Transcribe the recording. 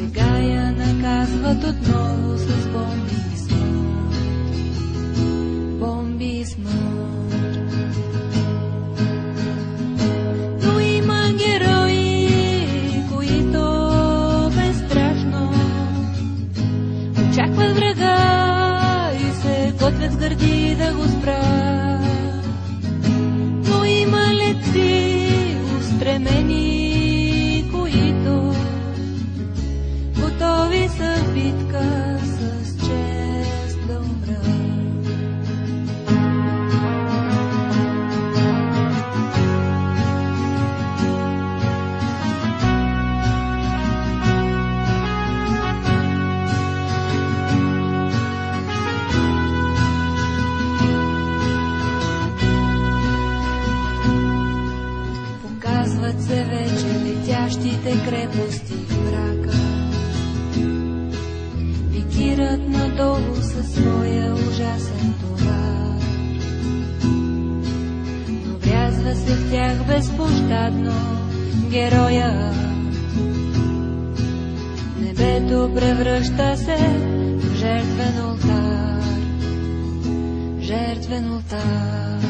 Сега я наказват отново с бомби и смърт. Бомби и смърт. Но има герои, които безстрашно очакват врага и се готвят с гърди да го спрат. Но има летци, устремени, безпощадно героя. Небето превръща се в жертвен ултар. Жертвен ултар.